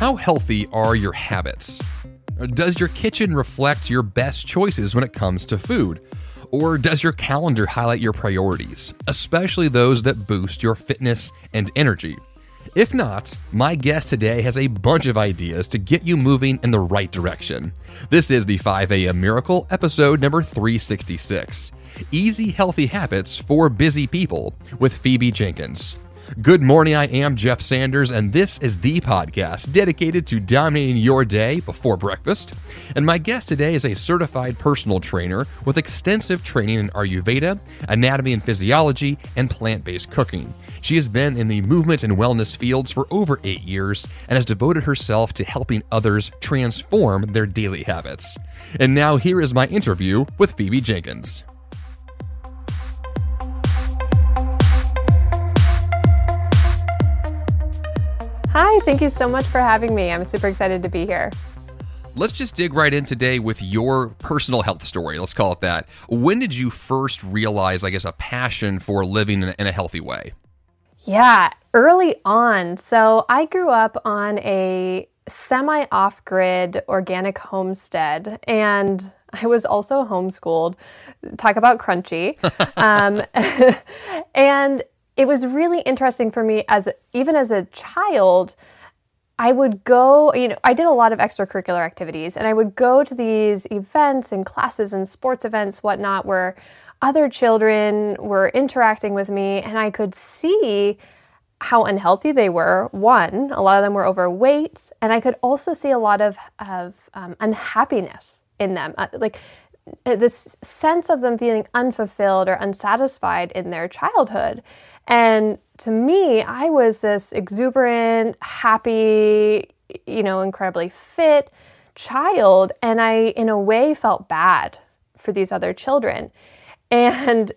how healthy are your habits? Does your kitchen reflect your best choices when it comes to food? Or does your calendar highlight your priorities, especially those that boost your fitness and energy? If not, my guest today has a bunch of ideas to get you moving in the right direction. This is the 5 a.m. Miracle, episode number 366 Easy Healthy Habits for Busy People with Phoebe Jenkins. Good morning, I am Jeff Sanders, and this is the podcast dedicated to dominating your day before breakfast. And my guest today is a certified personal trainer with extensive training in Ayurveda, anatomy and physiology, and plant based cooking. She has been in the movement and wellness fields for over eight years and has devoted herself to helping others transform their daily habits. And now, here is my interview with Phoebe Jenkins. Hi, thank you so much for having me. I'm super excited to be here. Let's just dig right in today with your personal health story. Let's call it that. When did you first realize, I guess, a passion for living in a healthy way? Yeah, early on. So I grew up on a semi off grid organic homestead and I was also homeschooled. Talk about crunchy. um, and it was really interesting for me as even as a child. I would go, you know, I did a lot of extracurricular activities and I would go to these events and classes and sports events, whatnot, where other children were interacting with me and I could see how unhealthy they were. One, a lot of them were overweight, and I could also see a lot of, of um, unhappiness in them. Uh, like uh, this sense of them feeling unfulfilled or unsatisfied in their childhood. And to me, I was this exuberant, happy, you know, incredibly fit child. And I, in a way, felt bad for these other children. And,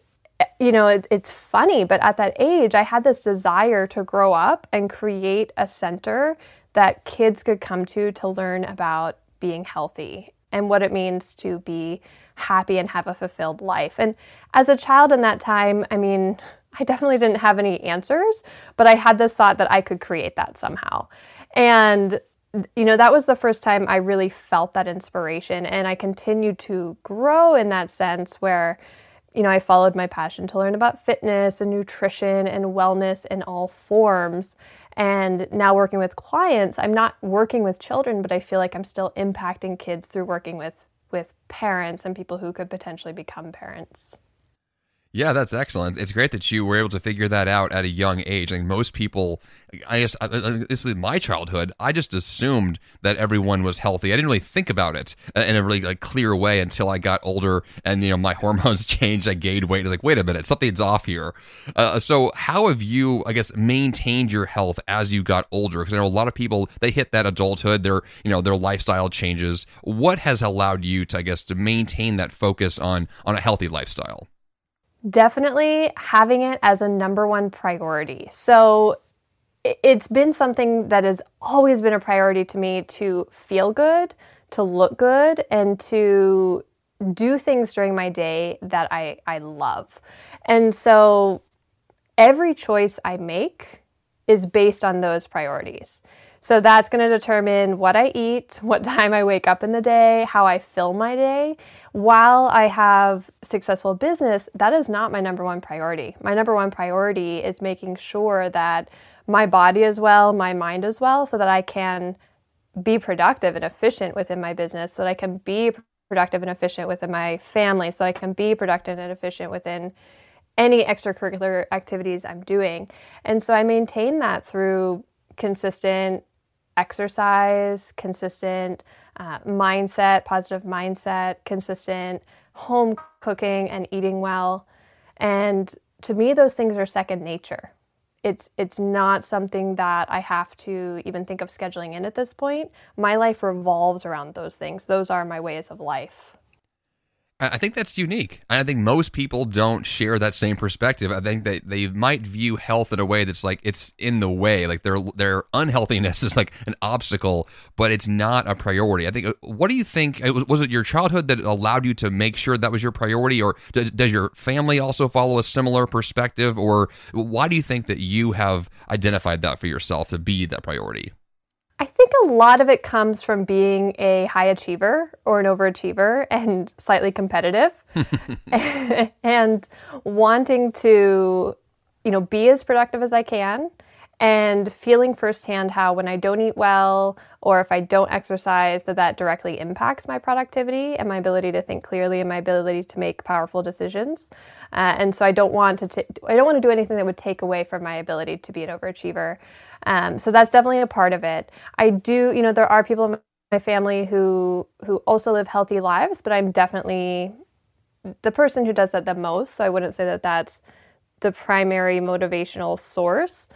you know, it, it's funny, but at that age, I had this desire to grow up and create a center that kids could come to to learn about being healthy and what it means to be happy and have a fulfilled life. And as a child in that time, I mean, I definitely didn't have any answers, but I had this thought that I could create that somehow. And you know, that was the first time I really felt that inspiration and I continued to grow in that sense where you know, I followed my passion to learn about fitness and nutrition and wellness in all forms. And now working with clients, I'm not working with children, but I feel like I'm still impacting kids through working with with parents and people who could potentially become parents. Yeah, that's excellent. It's great that you were able to figure that out at a young age. Like most people, I guess this is my childhood. I just assumed that everyone was healthy. I didn't really think about it in a really like clear way until I got older and you know my hormones changed. I gained weight. I was like, wait a minute, something's off here. Uh, so how have you, I guess, maintained your health as you got older? Because I know a lot of people they hit that adulthood, their you know their lifestyle changes. What has allowed you to, I guess, to maintain that focus on on a healthy lifestyle? Definitely having it as a number one priority. So it's been something that has always been a priority to me to feel good, to look good, and to do things during my day that I, I love. And so every choice I make is based on those priorities. So that's going to determine what I eat, what time I wake up in the day, how I fill my day. While I have successful business, that is not my number one priority. My number one priority is making sure that my body is well, my mind is well, so that I can be productive and efficient within my business, so that I can be productive and efficient within my family, so that I can be productive and efficient within any extracurricular activities I'm doing. And so I maintain that through consistent exercise, consistent uh, mindset, positive mindset, consistent home cooking and eating well. And to me, those things are second nature. It's it's not something that I have to even think of scheduling in at this point. My life revolves around those things. Those are my ways of life. I think that's unique. I think most people don't share that same perspective. I think that they might view health in a way that's like it's in the way, like their their unhealthiness is like an obstacle, but it's not a priority. I think. Uh, what do you think? Was it your childhood that allowed you to make sure that was your priority, or does, does your family also follow a similar perspective, or why do you think that you have identified that for yourself to be that priority? I think a lot of it comes from being a high achiever or an overachiever and slightly competitive and wanting to, you know, be as productive as I can and feeling firsthand how when I don't eat well or if I don't exercise that that directly impacts my productivity and my ability to think clearly and my ability to make powerful decisions. Uh, and so I don't want to t- I don't want to do anything that would take away from my ability to be an overachiever. Um, so that's definitely a part of it. I do, you know, there are people in my family who who also live healthy lives, but I'm definitely the person who does that the most. So I wouldn't say that that's the primary motivational source.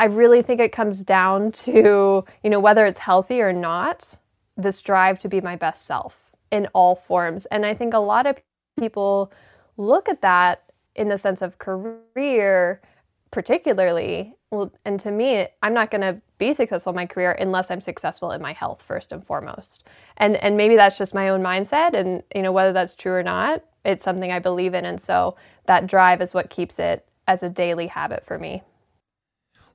I really think it comes down to, you know, whether it's healthy or not, this drive to be my best self in all forms. And I think a lot of people look at that in the sense of career, particularly. Well, and to me, I'm not going to be successful in my career unless I'm successful in my health first and foremost. And and maybe that's just my own mindset and you know whether that's true or not, it's something I believe in and so that drive is what keeps it as a daily habit for me.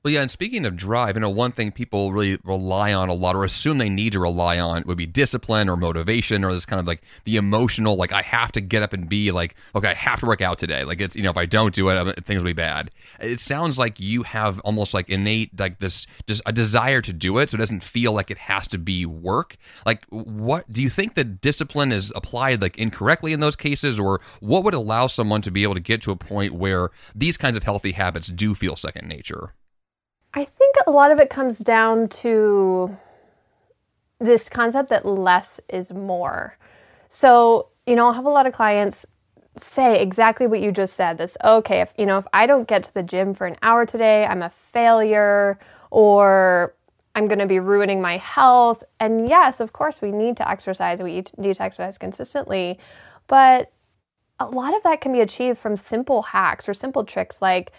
Well, yeah, and speaking of drive, you know, one thing people really rely on a lot or assume they need to rely on would be discipline or motivation or this kind of like the emotional, like, I have to get up and be like, okay, I have to work out today. Like, it's, you know, if I don't do it, things will be bad. It sounds like you have almost like innate, like this, just a desire to do it. So it doesn't feel like it has to be work. Like, what do you think that discipline is applied like incorrectly in those cases? Or what would allow someone to be able to get to a point where these kinds of healthy habits do feel second nature? I think a lot of it comes down to this concept that less is more. So, you know, I'll have a lot of clients say exactly what you just said this okay if you know if i don't get to the gym for an hour today i'm a failure or i'm going to be ruining my health and yes of course we need to exercise we need to exercise consistently but a lot of that can be achieved from simple hacks or simple tricks like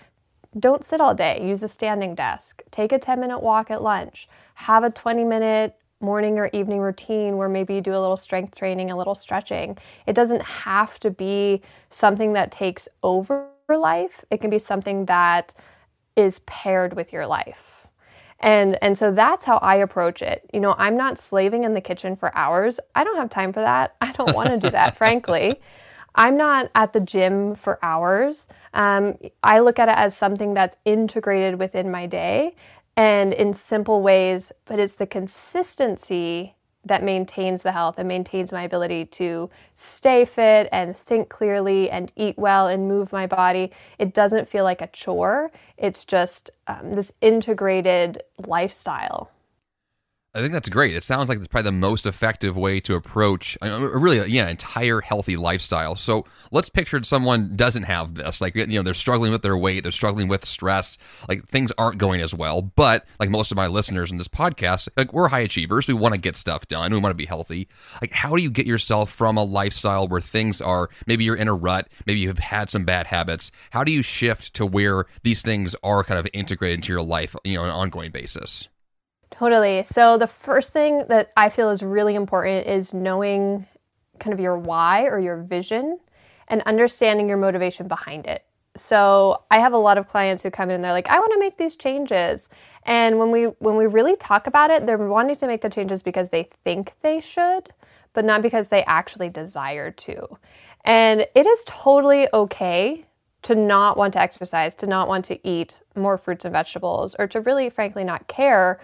don't sit all day. Use a standing desk. Take a 10 minute walk at lunch. Have a 20 minute morning or evening routine where maybe you do a little strength training, a little stretching. It doesn't have to be something that takes over life, it can be something that is paired with your life. And and so that's how I approach it. You know, I'm not slaving in the kitchen for hours. I don't have time for that. I don't want to do that, frankly. I'm not at the gym for hours. Um, I look at it as something that's integrated within my day and in simple ways, but it's the consistency that maintains the health and maintains my ability to stay fit and think clearly and eat well and move my body. It doesn't feel like a chore, it's just um, this integrated lifestyle. I think that's great. It sounds like it's probably the most effective way to approach I mean, really, uh, yeah, entire healthy lifestyle. So let's picture someone doesn't have this, like you know, they're struggling with their weight, they're struggling with stress, like things aren't going as well. But like most of my listeners in this podcast, like we're high achievers, we want to get stuff done, we want to be healthy. Like, how do you get yourself from a lifestyle where things are maybe you're in a rut, maybe you've had some bad habits? How do you shift to where these things are kind of integrated into your life, you know, on an ongoing basis? Totally. So, the first thing that I feel is really important is knowing kind of your why or your vision and understanding your motivation behind it. So, I have a lot of clients who come in and they're like, "I want to make these changes." And when we when we really talk about it, they're wanting to make the changes because they think they should, but not because they actually desire to. And it is totally okay to not want to exercise, to not want to eat more fruits and vegetables, or to really frankly not care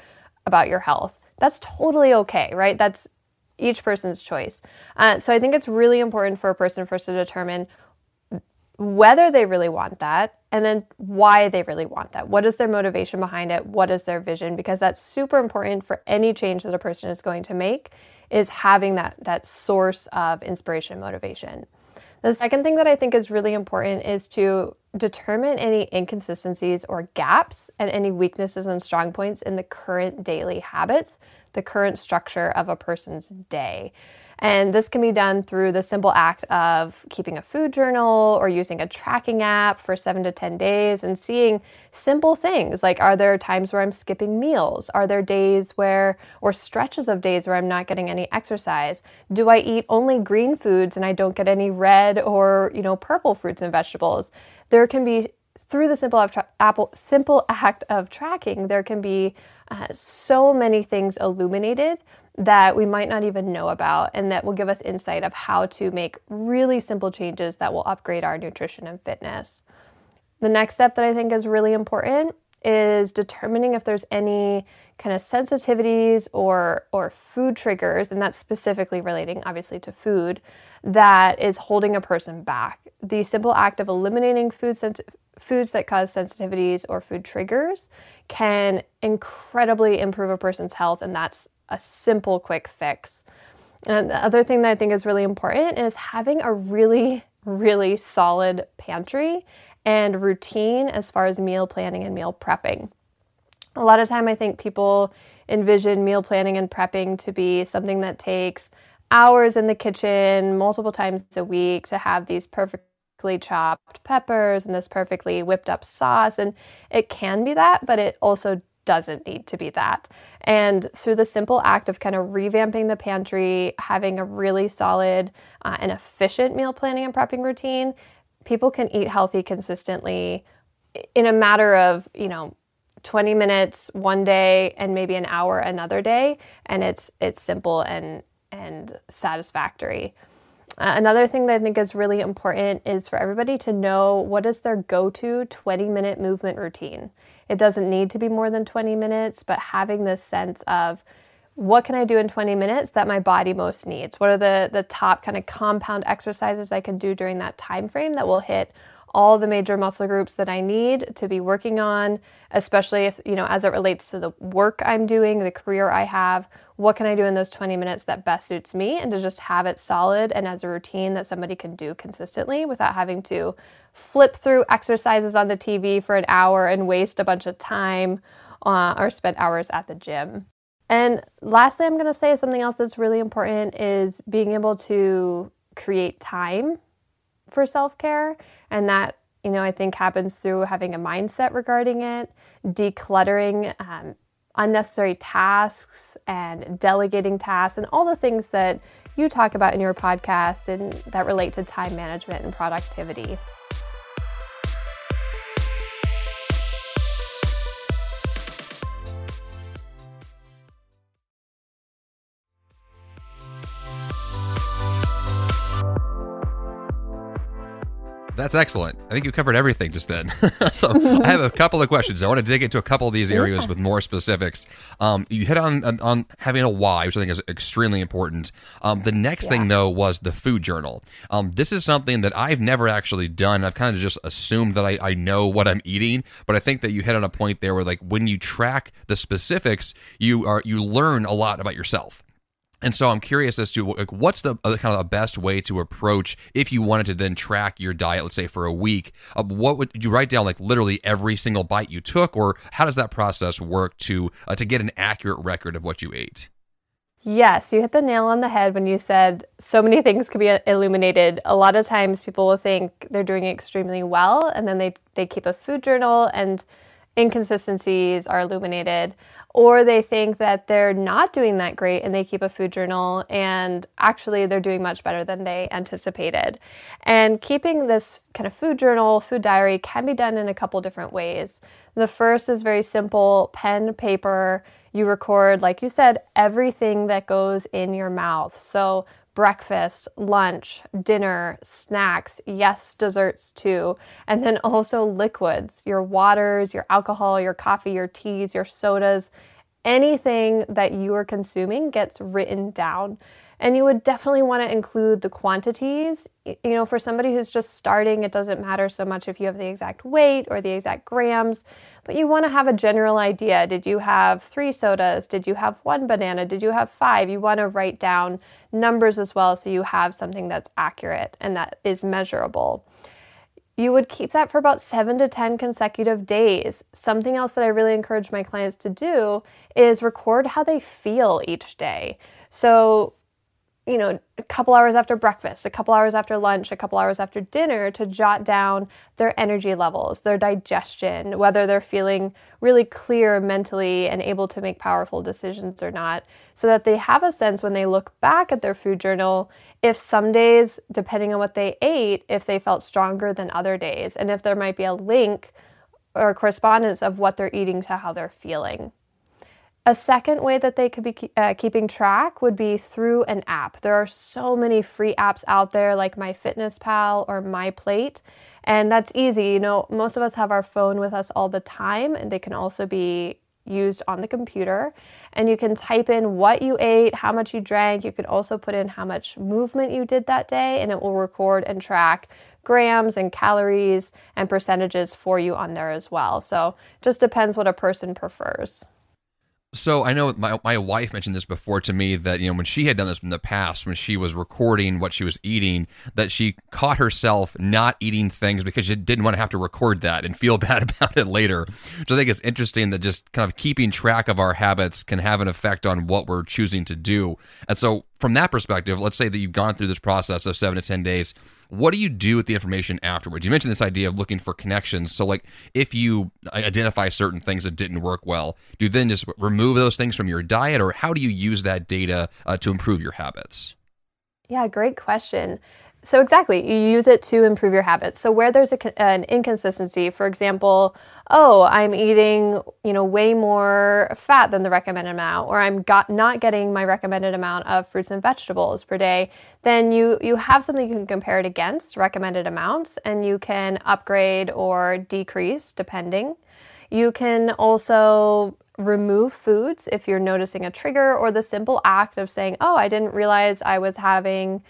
about your health. That's totally okay, right? That's each person's choice. Uh, so I think it's really important for a person first to determine whether they really want that and then why they really want that. What is their motivation behind it? What is their vision? Because that's super important for any change that a person is going to make is having that that source of inspiration motivation. The second thing that I think is really important is to determine any inconsistencies or gaps and any weaknesses and strong points in the current daily habits, the current structure of a person's day. And this can be done through the simple act of keeping a food journal or using a tracking app for seven to 10 days and seeing simple things like are there times where I'm skipping meals? Are there days where, or stretches of days where I'm not getting any exercise? Do I eat only green foods and I don't get any red or, you know, purple fruits and vegetables? There can be through the simple tra- Apple simple act of tracking, there can be uh, so many things illuminated that we might not even know about and that will give us insight of how to make really simple changes that will upgrade our nutrition and fitness. The next step that I think is really important is determining if there's any kind of sensitivities or or food triggers and that's specifically relating obviously to food that is holding a person back. The simple act of eliminating food sens- foods that cause sensitivities or food triggers can incredibly improve a person's health and that's a simple quick fix. And the other thing that I think is really important is having a really really solid pantry and routine as far as meal planning and meal prepping. A lot of time I think people envision meal planning and prepping to be something that takes hours in the kitchen multiple times a week to have these perfectly chopped peppers and this perfectly whipped up sauce and it can be that but it also doesn't need to be that. And through the simple act of kind of revamping the pantry, having a really solid uh, and efficient meal planning and prepping routine, people can eat healthy consistently in a matter of, you know, 20 minutes one day and maybe an hour another day and it's it's simple and and satisfactory. Uh, another thing that I think is really important is for everybody to know what is their go-to 20-minute movement routine. It doesn't need to be more than 20 minutes, but having this sense of what can I do in 20 minutes that my body most needs? What are the the top kind of compound exercises I can do during that time frame that will hit all the major muscle groups that I need to be working on, especially if, you know, as it relates to the work I'm doing, the career I have, what can I do in those 20 minutes that best suits me and to just have it solid and as a routine that somebody can do consistently without having to flip through exercises on the TV for an hour and waste a bunch of time uh, or spend hours at the gym. And lastly, I'm going to say something else that's really important is being able to create time for self care. And that, you know, I think happens through having a mindset regarding it, decluttering um, unnecessary tasks and delegating tasks, and all the things that you talk about in your podcast and that relate to time management and productivity. That's excellent. I think you covered everything just then. so I have a couple of questions. I want to dig into a couple of these areas yeah. with more specifics. Um, you hit on, on, on having a why, which I think is extremely important. Um, the next yeah. thing though was the food journal. Um, this is something that I've never actually done. I've kind of just assumed that I, I know what I'm eating, but I think that you hit on a point there where like when you track the specifics, you are you learn a lot about yourself. And so I'm curious as to like, what's the uh, kind of the best way to approach if you wanted to then track your diet, let's say for a week. Uh, what would you write down like literally every single bite you took, or how does that process work to uh, to get an accurate record of what you ate? Yes, you hit the nail on the head when you said so many things could be uh, illuminated. A lot of times people will think they're doing extremely well, and then they they keep a food journal and inconsistencies are illuminated or they think that they're not doing that great and they keep a food journal and actually they're doing much better than they anticipated. And keeping this kind of food journal, food diary can be done in a couple different ways. The first is very simple pen, paper. You record, like you said, everything that goes in your mouth. So breakfast, lunch, dinner, snacks, yes, desserts too, and then also liquids, your waters, your alcohol, your coffee, your teas, your sodas, anything that you are consuming gets written down. And you would definitely want to include the quantities. You know, for somebody who's just starting, it doesn't matter so much if you have the exact weight or the exact grams, but you want to have a general idea. Did you have three sodas? Did you have one banana? Did you have five? You want to write down numbers as well so you have something that's accurate and that is measurable you would keep that for about seven to 10 consecutive days. Something else that I really encourage my clients to do is record how they feel each day. So, you know, a couple hours after breakfast, a couple hours after lunch, a couple hours after dinner to jot down their energy levels, their digestion, whether they're feeling really clear mentally and able to make powerful decisions or not, so that they have a sense when they look back at their food journal if some days, depending on what they ate, if they felt stronger than other days, and if there might be a link or correspondence of what they're eating to how they're feeling. A second way that they could be uh, keeping track would be through an app. There are so many free apps out there like MyFitnessPal or MyPlate, and that's easy. You know, most of us have our phone with us all the time, and they can also be used on the computer. And you can type in what you ate, how much you drank. You can also put in how much movement you did that day, and it will record and track grams and calories and percentages for you on there as well. So just depends what a person prefers. So I know my my wife mentioned this before to me that you know when she had done this in the past when she was recording what she was eating that she caught herself not eating things because she didn't want to have to record that and feel bad about it later. Which I think is interesting that just kind of keeping track of our habits can have an effect on what we're choosing to do. And so from that perspective, let's say that you've gone through this process of 7 to 10 days what do you do with the information afterwards? You mentioned this idea of looking for connections. So, like, if you identify certain things that didn't work well, do you then just remove those things from your diet, or how do you use that data uh, to improve your habits? Yeah, great question. So, exactly, you use it to improve your habits. So, where there's a, an inconsistency, for example, oh, I'm eating, you know, way more fat than the recommended amount, or I'm got, not getting my recommended amount of fruits and vegetables per day, then you, you have something you can compare it against, recommended amounts, and you can upgrade or decrease depending. You can also remove foods if you're noticing a trigger or the simple act of saying, oh, I didn't realize I was having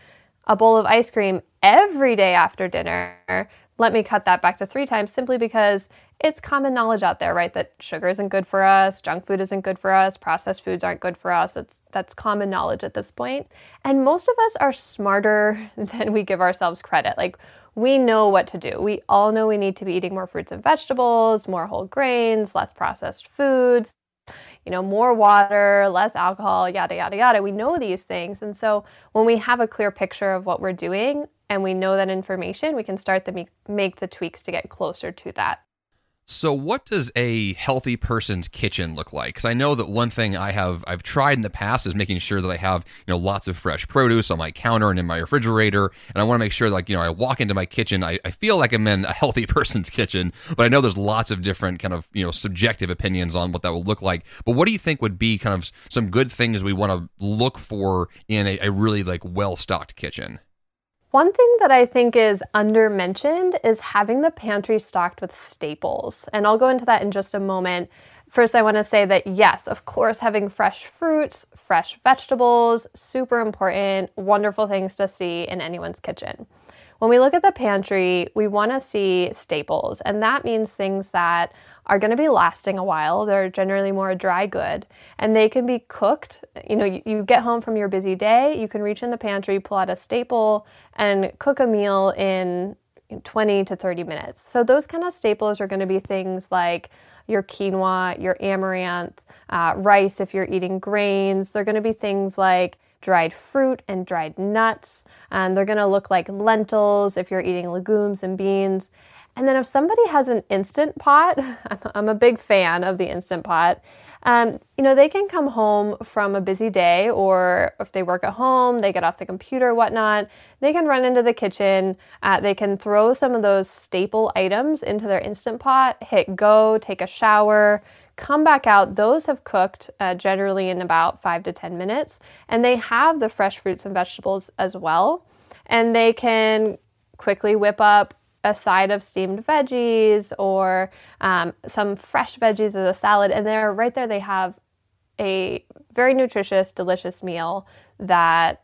a bowl of ice cream every day after dinner, let me cut that back to three times simply because it's common knowledge out there, right? That sugar isn't good for us, junk food isn't good for us, processed foods aren't good for us. It's that's common knowledge at this point. And most of us are smarter than we give ourselves credit. Like we know what to do. We all know we need to be eating more fruits and vegetables, more whole grains, less processed foods you know, more water, less alcohol, yada, yada, yada. We know these things. And so when we have a clear picture of what we're doing and we know that information, we can start to make the tweaks to get closer to that. So, what does a healthy person's kitchen look like? Because I know that one thing I have I've tried in the past is making sure that I have you know lots of fresh produce on my counter and in my refrigerator, and I want to make sure like you know I walk into my kitchen, I, I feel like I'm in a healthy person's kitchen, but I know there's lots of different kind of you know subjective opinions on what that would look like. But what do you think would be kind of some good things we want to look for in a, a really like well stocked kitchen? One thing that I think is undermentioned is having the pantry stocked with staples. And I'll go into that in just a moment. First, I want to say that yes, of course, having fresh fruits, fresh vegetables, super important, wonderful things to see in anyone's kitchen. When we look at the pantry, we want to see staples, and that means things that are going to be lasting a while. They're generally more dry good and they can be cooked. You know, you, you, get home from your busy day, you can reach in the pantry, pull out a staple, and cook a meal in 20 to 30 minutes. So, those kind of staples are going to be things like your quinoa, your amaranth, uh, rice if you're eating grains. They're going to be things like dried fruit and dried nuts. And they're to look like lentils if you're eating legumes and beans. And then if somebody has an instant pot, I'm a big fan of the instant pot. Um, you know, they can come home from a busy day, or if they work at home, they get off the computer, whatnot. They can run into the kitchen. Uh, they can throw some of those staple items into their instant pot, hit go, take a shower, come back out. Those have cooked uh, generally in about five to 10 minutes, and they have the fresh fruits and vegetables as well. And they can quickly whip up a side of steamed veggies or um, some fresh veggies as a salad. And they're right there, they have a very nutritious, delicious meal that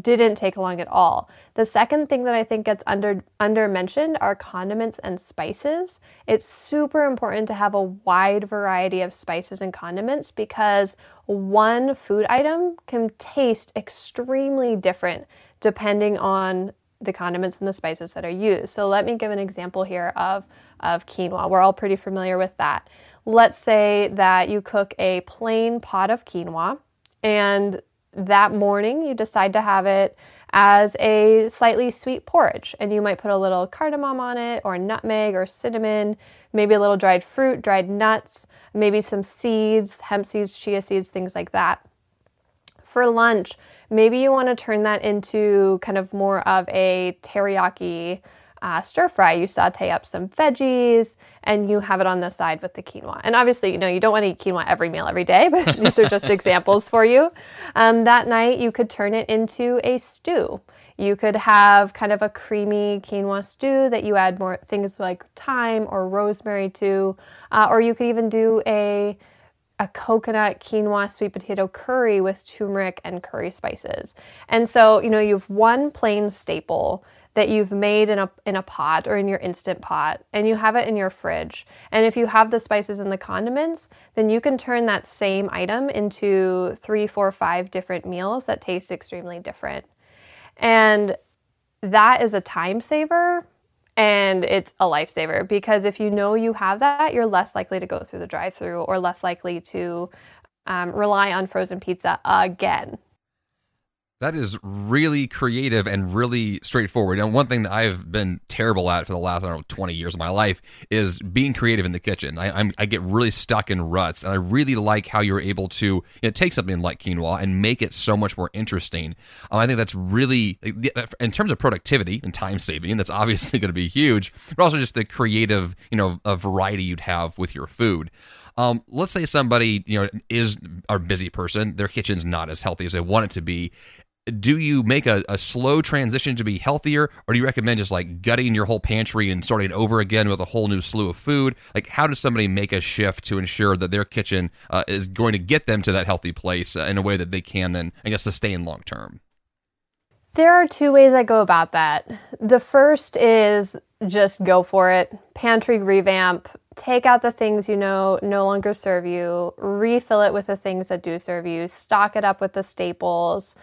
didn't take long at all. The second thing that I think gets under under mentioned are condiments and spices. It's super important to have a wide variety of spices and condiments because one food item can taste extremely different depending on the condiments and the spices that are used. So let me give an example here of, of quinoa. We're all pretty familiar with that. Let's say that you cook a plain pot of quinoa and that morning you decide to have it as a slightly sweet porridge. And you might put a little cardamom on it, or nutmeg, or cinnamon, maybe a little dried fruit, dried nuts, maybe some seeds, hemp seeds, chia seeds, things like that. For lunch, maybe you want to turn that into kind of more of a teriyaki uh, stir fry. You saute up some veggies and you have it on the side with the quinoa. And obviously, you know, you don't want to eat quinoa every meal every day, but these are just examples for you. Um, that night, you could turn it into a stew. You could have kind of a creamy quinoa stew that you add more things like thyme or rosemary to, uh, or you could even do a a coconut quinoa sweet potato curry with turmeric and curry spices. And so, you know, you have one plain staple that you've made in a in a pot or in your instant pot and you have it in your fridge. And if you have the spices and the condiments, then you can turn that same item into three, four, five different meals that taste extremely different. And that is a time saver and it's a lifesaver because if you know you have that, you're less likely to go through the drive through or less likely to um, rely on frozen pizza again. That is really creative and really straightforward. And one thing that I've been terrible at for the last, I don't know, 20 years of my life is being creative in the kitchen. I, I'm, i get really stuck in ruts, and I really like how you're able to you know, take something like quinoa and make it so much more interesting. Um, I think that's really, in terms of productivity and time saving, that's obviously going to be huge, but also just the creative, you know, a variety you'd have with your food. Um, let's say somebody you know is a busy person, their kitchen's not as healthy as they want it to be, do you make a, a slow transition to be healthier or do you recommend just like gutting your whole pantry and starting over again with a whole new slew of food? Like how does somebody make a shift to ensure that their kitchen uh, is going to get them to that healthy place uh, in a way that they can then i guess sustain long term? There are two ways i go about that. The first is just go for it. Pantry revamp. Take out the things you know no longer serve you. Refill it with the things that do serve you. Stock it up with the staples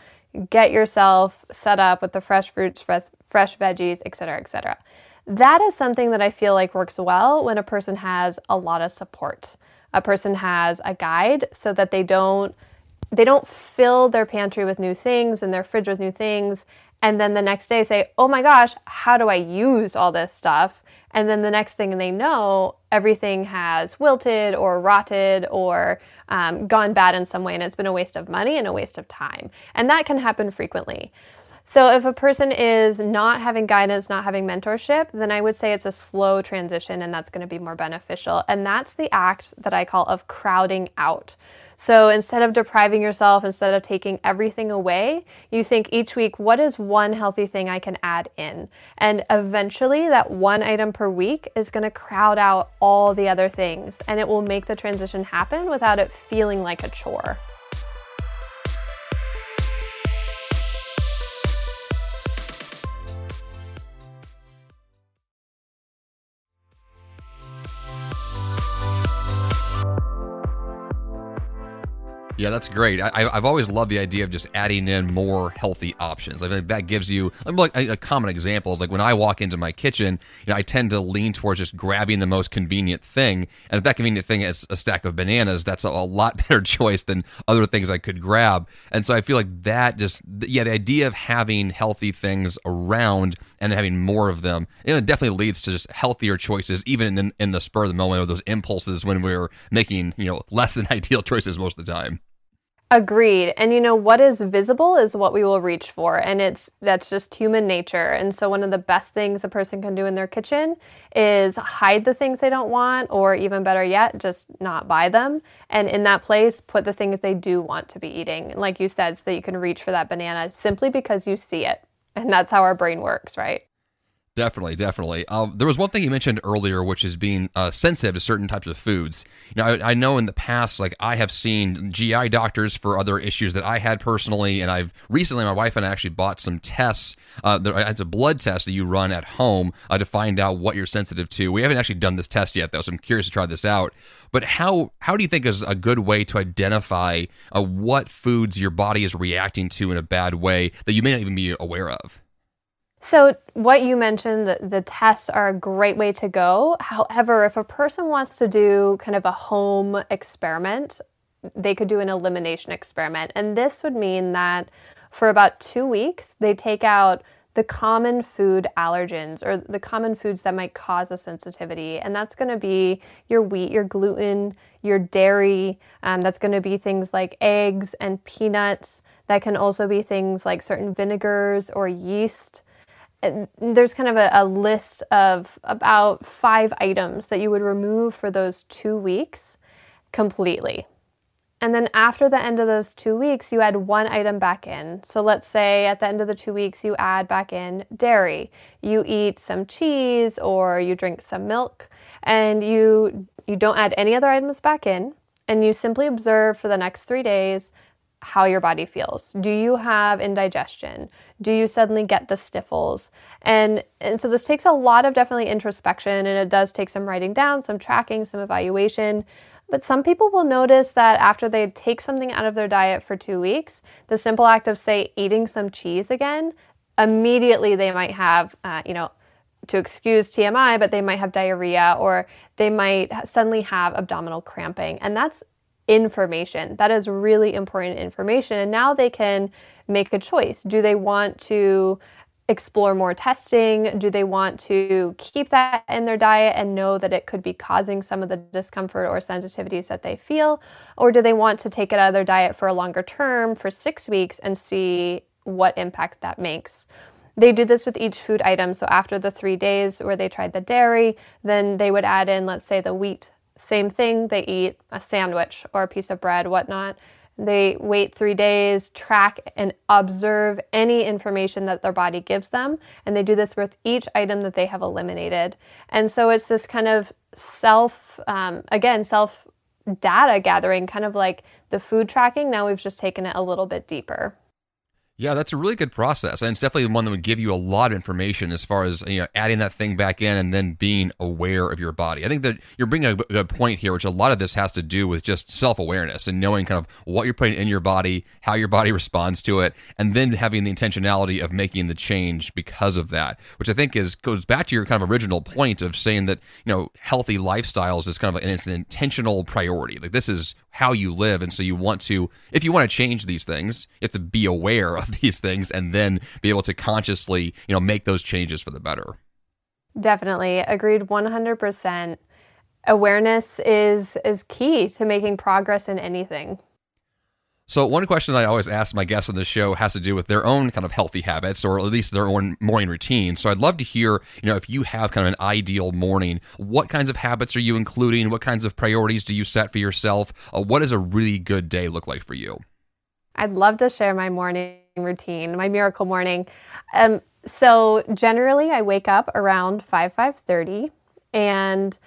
get yourself set up with the fresh fruits, fresh, fresh veggies, etc., etc. That is something that I feel like works well when a person has a lot of support. A person has a guide so that they don't they don't fill their pantry with new things and their fridge with new things and then the next day say, "Oh my gosh, how do I use all this stuff?" And then the next thing they know, everything has wilted or rotted or um, gone bad in some way, and it's been a waste of money and a waste of time. And that can happen frequently. So, if a person is not having guidance, not having mentorship, then I would say it's a slow transition and that's going to be more beneficial. And that's the act that I call of crowding out. So instead of depriving yourself, instead of taking everything away, you think each week, what is one healthy thing I can add in? And eventually, that one item per week is going to crowd out all the other things and it will make the transition happen without it feeling like a chore. Yeah, that's great. I, have always loved the idea of just adding in more healthy options. Think that gives you like a, common example like when I walk into my kitchen, you know, I tend to lean towards just grabbing the most convenient thing, and if that convenient thing is a stack of bananas, that's a, a lot better choice than other things I could grab. And so I feel like that just yeah, the idea of having healthy things around and then having more of them, it definitely leads to just healthier choices, even in in the spur of the moment or those impulses when we're making you know less than ideal choices most of the time. Agreed. And you know what is visible is what we will reach for and it's that's just human nature. And so one of the best things a person can do in their kitchen is hide the things they don't want or even better yet just not buy them and in that place put the things they do want to be eating. Like you said so that you can reach for that banana simply because you see it. And that's how our brain works, right? Definitely, definitely. Uh, there was one thing you mentioned earlier, which is being uh, sensitive to certain types of foods. You know, I, I, know in the past, like I have seen GI doctors for other issues that I had personally, and I've recently, my wife and I actually bought some tests. Uh, it's a blood test that you run at home uh, to find out what you're sensitive to. We haven't actually done this test yet, though, so I'm curious to try this out. But how how do you think is a good way to identify uh, what foods your body is reacting to in a bad way that you may not even be aware of? So, what you mentioned, the, the tests are a great way to go. However, if a person wants to do kind of a home experiment, they could do an elimination experiment. And this would mean that for about two weeks, they take out the common food allergens or the common foods that might cause a sensitivity. And that's going to be your wheat, your gluten, your dairy. Um, that's going to be things like eggs and peanuts. That can also be things like certain vinegars or yeast. There's kind of a, a list of about five items that you would remove for those two weeks completely. And then after the end of those two weeks, you add one item back in. So let's say at the end of the two weeks, you add back in dairy. You eat some cheese or you drink some milk and you you don't add any other items back in and you simply observe for the next 3 days how your body feels. Do you have indigestion? Do you suddenly get the sniffles? And and so this takes a lot of definitely introspection and it does take some writing down, some tracking, some evaluation. But some people will notice that after they take something out of their diet for two weeks, the simple act of, say, eating some cheese again, immediately they might have, uh, you know, to excuse TMI, but they might have diarrhea or they might suddenly have abdominal cramping. And that's information. That is really important information. And now they can make a choice. Do they want to explore more testing? Do they want to keep that in their diet and know that it could be causing some of the discomfort or sensitivities that they feel? Or do they want to take it out of their diet for a longer term, for six weeks, and see what impact that makes? They do this with each food item. So after the three days where they tried the dairy, then they would add in, let's say, the wheat. Same thing, they eat a sandwich or a piece of bread, whatnot. They wait three days, track and observe any information that their body gives them. And they do this with each item that they have eliminated. And so it's this kind of self, um, again, self data gathering, kind of like the food tracking. Now we've just taken it a little bit deeper. Yeah, that's a really good process, and it's definitely one that would give you a lot of information as far as you know adding that thing back in and then being aware of your body. I think that you're bringing a good point here, which a lot of this has to do with just self awareness and knowing kind of what you're putting in your body, how your body responds to it, and then having the intentionality of making the change because of that. Which I think is goes back to your kind of original point of saying that you know healthy lifestyles is kind of and it's an intentional priority. Like this is how you live, and so you want to if you want to change these things, you have to be aware of these things and then be able to consciously, you know, make those changes for the better. Definitely. Agreed 100%. Awareness is is key to making progress in anything. So one question I always ask my guests on the show has to do with their own kind of healthy habits or at least their own morning routine. So I'd love to hear, you know, if you have kind of an ideal morning, what kinds of habits are you including? What kinds of priorities do you set for yourself? Uh, what does a really good day look like for you? I'd love to share my morning routine, my miracle morning. Um, so generally, I wake up around five five thirty, and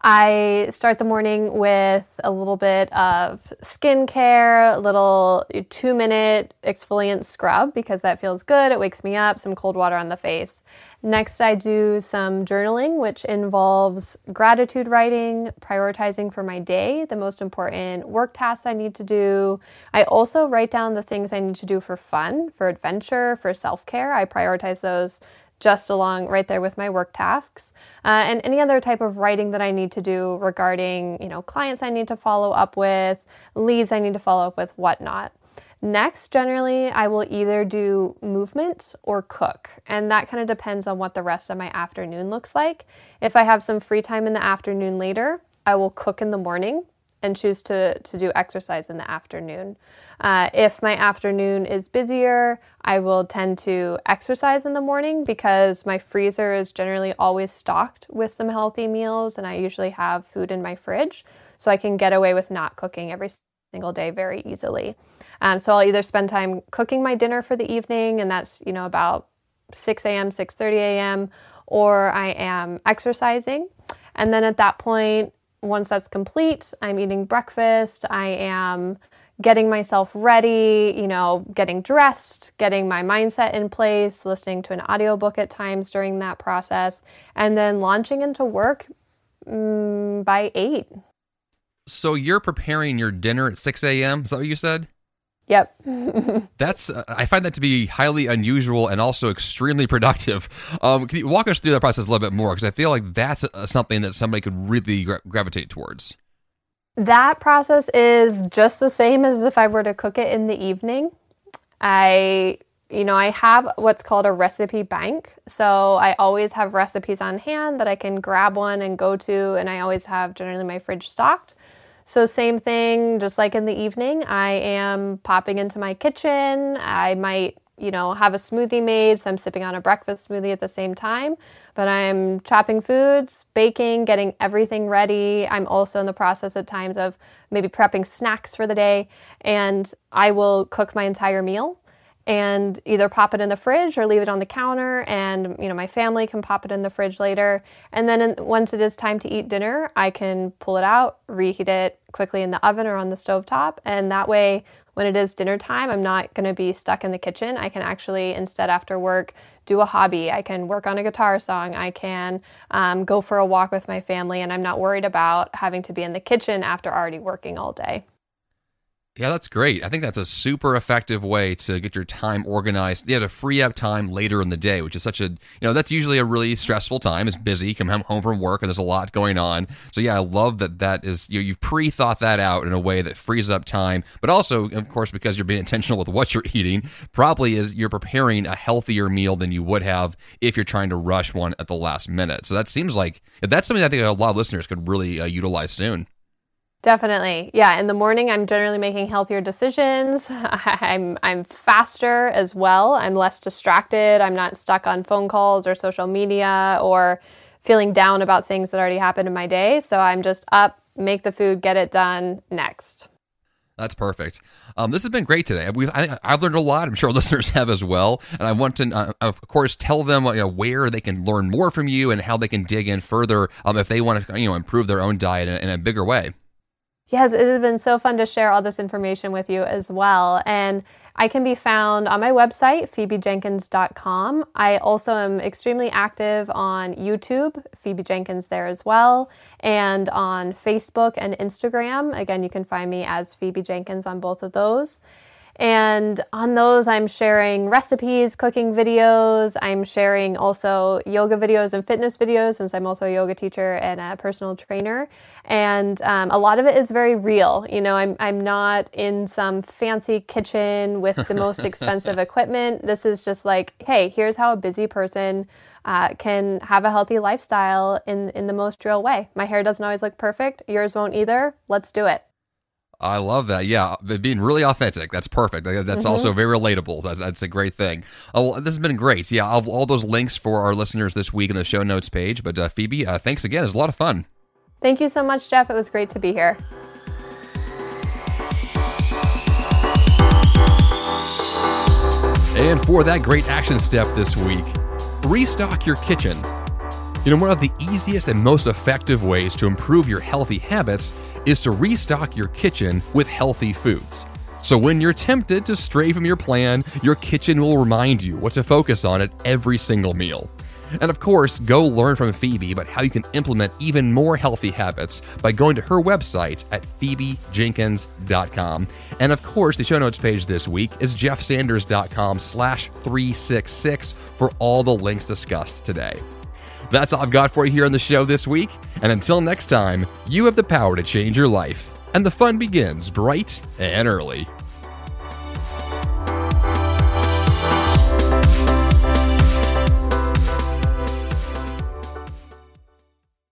I start the morning with a little bit of skincare, a little two minute exfoliant scrub because that feels good. It wakes me up, some cold water on the face. Next, I do some journaling, which involves gratitude writing, prioritizing for my day, the most important work tasks I need to do. I also write down the things I need to do for fun, for adventure, for self care. I prioritize those just along right there with my work tasks uh, and any other type of writing that i need to do regarding you know clients i need to follow up with leads i need to follow up with whatnot. Next generally i will either do movement or cook and that kind of depends on what the rest of my afternoon looks like. If i have some free time in the afternoon later i will cook in the morning and choose to, to do exercise in the afternoon. Uh, if my afternoon is busier, I will tend to exercise in the morning because my freezer is generally always stocked with some healthy meals and I usually have food in my fridge. So I can get away with not cooking every single day very easily. Um, so I'll either spend time cooking my dinner for the evening, and that's you know about 6 a.m., 6:30 a.m., or I am exercising, and then at that point, once that's complete, I'm eating breakfast, I am getting myself ready, you know, getting dressed, getting my mindset in place, listening to an audiobook at times during that process, and then launching into work mm, by 8. So you're preparing your dinner at 6 a.m. Is that what you said? Yep. That's uh, I find that to be highly unusual and also extremely productive. Um, can you walk us through that process a little bit more? Because I feel like that's uh, something that somebody could really gra- gravitate towards. That process is just the same as if I were to cook it in the evening. I, you know, I have what's called a recipe bank. So I always have recipes on hand that I can grab one and go to, and I always have generally my fridge stocked. So, same thing, just like in the evening, I am popping into my kitchen. I might you know, have a smoothie made, so I'm sipping on a breakfast smoothie at the same time. But I'm chopping foods, baking, getting everything ready. I'm also in the process at times of maybe prepping snacks for the day, and I will cook my entire meal and either pop it in the fridge or leave it on the counter and you know my family can pop it in the fridge later and then in, once it is time to eat dinner i can pull it out reheat it quickly in the oven or on the stove top and that way when it is dinner time, I'm not going to be stuck in the kitchen. I can actually, instead, after work, do a hobby. I can work on a guitar song. I can um, go for a walk with my family, and I'm not worried about having to be in the kitchen after already working all day. Yeah, that's great. I think that's a super effective way to get your time organized. Yeah, to free up time later in the day, which is such a, you know, that's usually a really stressful time. It's busy, come home from work, and there's a lot going on. So, yeah, I love that that is, you know, you've pre thought that out in a way that frees up time. But also, of course, because you're being intentional with what you're eating, probably is you're preparing a healthier meal than you would have if you're trying to rush one at the last minute. So, that seems like that's something I think a lot of listeners could really uh, utilize soon. Definitely. Yeah, in the morning I'm generally making healthier decisions. I'm I'm faster as well. I'm less distracted. I'm not stuck on phone calls or social media or feeling down about things that already happened in my day. So I'm just up, make the food, get it done, next. That's perfect. Um, this has been great today. We've I, have learned a lot. I'm sure listeners have as well. And I want to, uh, of course, tell them you know, where they can learn more from you and how they can dig in further um, if they want to, you know, improve their own diet in, in a bigger way. Yes, it has been so fun to share all this information with you as well. And I can be found on my website, phoebejenkins.com. I also am extremely active on YouTube, Phoebe Jenkins there as well, and on Facebook and Instagram. Again, you can find me as Phoebe Jenkins on both of those. And on those, I'm sharing recipes, cooking videos. I'm sharing also yoga videos and fitness videos since I'm also a yoga teacher and a personal trainer. And um, a lot of it is very real. You know, I'm, I'm not in some fancy kitchen with the most expensive equipment. This is just like, hey, here's how a busy person uh, can have a healthy lifestyle in, in the most real way. My hair doesn't always look perfect. Yours won't either. Let's do it. I love that. Yeah, being really authentic. That's perfect. That's mm-hmm. also very relatable. That's, that's a great thing. Oh, well, this has been great. Yeah, I'll, all those links for our listeners this week in the show notes page. But uh, Phoebe, uh, thanks again. It was a lot of fun. Thank you so much, Jeff. It was great to be here. And for that great action step this week, restock your kitchen you know, one of the easiest and most effective ways to improve your healthy habits is to restock your kitchen with healthy foods. So when you're tempted to stray from your plan, your kitchen will remind you what to focus on at every single meal. And of course, go learn from Phoebe about how you can implement even more healthy habits by going to her website at phoebejenkins.com. And of course, the show notes page this week is jeffsanders.com slash 366 for all the links discussed today. That's all I've got for you here on the show this week. And until next time, you have the power to change your life. And the fun begins bright and early.